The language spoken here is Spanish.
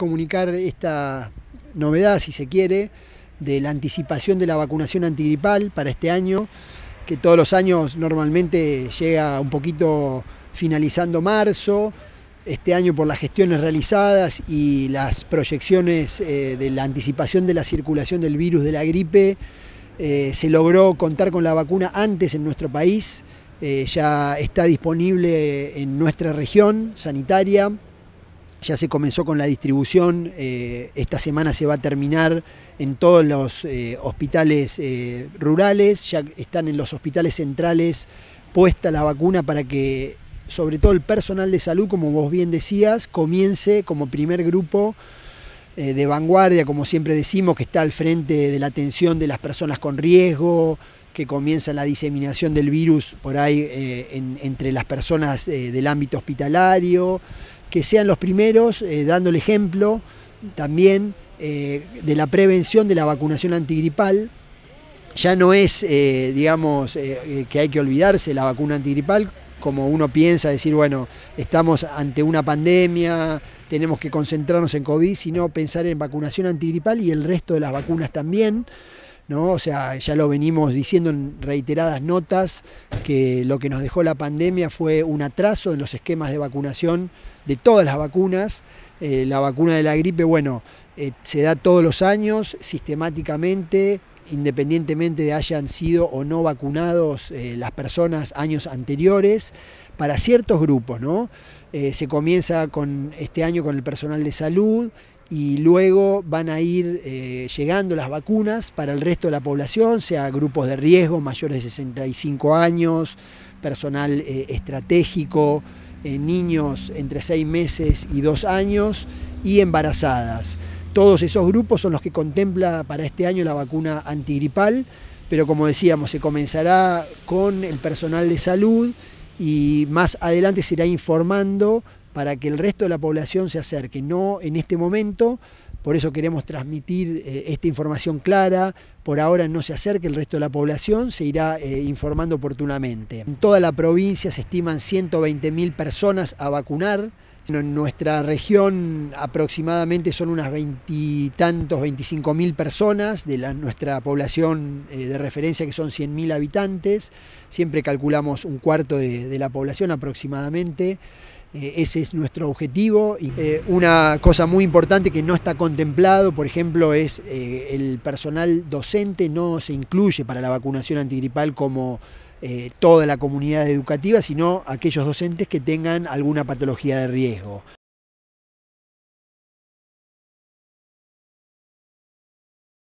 comunicar esta novedad, si se quiere, de la anticipación de la vacunación antigripal para este año, que todos los años normalmente llega un poquito finalizando marzo. Este año por las gestiones realizadas y las proyecciones eh, de la anticipación de la circulación del virus de la gripe, eh, se logró contar con la vacuna antes en nuestro país. Eh, ya está disponible en nuestra región sanitaria ya se comenzó con la distribución, eh, esta semana se va a terminar en todos los eh, hospitales eh, rurales, ya están en los hospitales centrales puesta la vacuna para que sobre todo el personal de salud, como vos bien decías, comience como primer grupo de vanguardia, como siempre decimos, que está al frente de la atención de las personas con riesgo, que comienza la diseminación del virus por ahí entre las personas del ámbito hospitalario, que sean los primeros eh, dando el ejemplo también eh, de la prevención de la vacunación antigripal. Ya no es, eh, digamos, que hay que olvidarse la vacuna antigripal, como uno piensa, decir, bueno, estamos ante una pandemia, tenemos que concentrarnos en COVID, sino pensar en vacunación antigripal y el resto de las vacunas también. ¿No? O sea, ya lo venimos diciendo en reiteradas notas que lo que nos dejó la pandemia fue un atraso en los esquemas de vacunación de todas las vacunas. Eh, la vacuna de la gripe, bueno, eh, se da todos los años, sistemáticamente, independientemente de hayan sido o no vacunados eh, las personas años anteriores, para ciertos grupos, ¿no? se comienza con este año con el personal de salud y luego van a ir llegando las vacunas para el resto de la población, sea grupos de riesgo mayores de 65 años, personal estratégico, niños entre 6 meses y 2 años y embarazadas. Todos esos grupos son los que contempla para este año la vacuna antigripal, pero como decíamos, se comenzará con el personal de salud y más adelante se irá informando para que el resto de la población se acerque, no en este momento, por eso queremos transmitir eh, esta información clara. Por ahora no se acerque el resto de la población, se irá eh, informando oportunamente. En toda la provincia se estiman 120.000 personas a vacunar. En nuestra región aproximadamente son unas veintitantos, 25.000 personas de nuestra población eh, de referencia que son 100.000 habitantes. Siempre calculamos un cuarto de, la población aproximadamente. Eh, ese es nuestro objetivo. Y, eh, una cosa muy importante que no está contemplado, por ejemplo, es el personal docente no se incluye para la vacunación antigripal como toda la comunidad educativa, sino aquellos docentes que tengan alguna patología de riesgo.